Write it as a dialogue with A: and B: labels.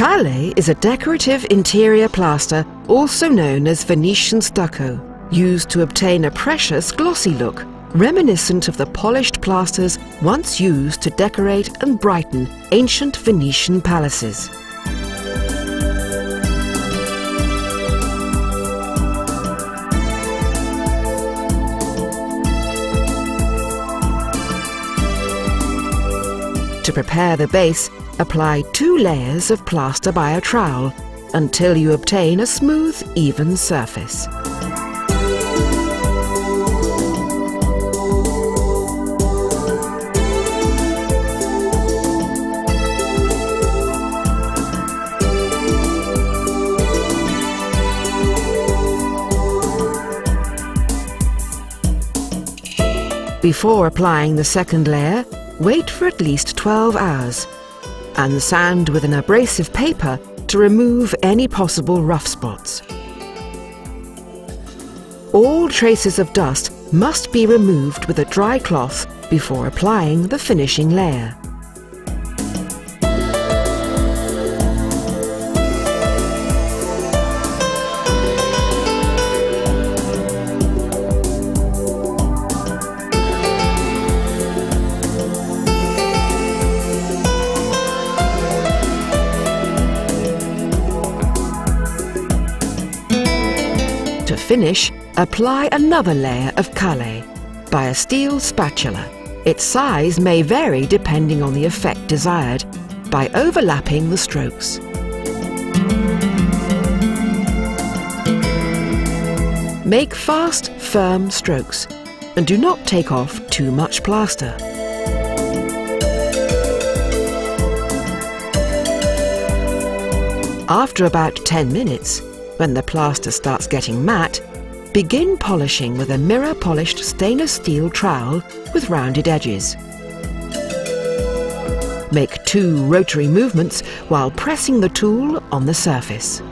A: KALLE is a decorative interior plaster, also known as Venetian stucco, used to obtain a precious glossy look, reminiscent of the polished plasters once used to decorate and brighten ancient Venetian palaces. To prepare the base, apply two layers of plaster by a trowel until you obtain a smooth, even surface. Before applying the second layer, wait for at least 12 hours and sand with an abrasive paper to remove any possible rough spots. All traces of dust must be removed with a dry cloth before applying the finishing layer. To finish, apply another layer of KALLE by a steel spatula. Its size may vary depending on the effect desired by overlapping the strokes. Make fast, firm strokes and do not take off too much plaster. After about 10 minutes, when the plaster starts getting matte, begin polishing with a mirror polished stainless steel trowel with rounded edges. Make two rotary movements while pressing the tool on the surface.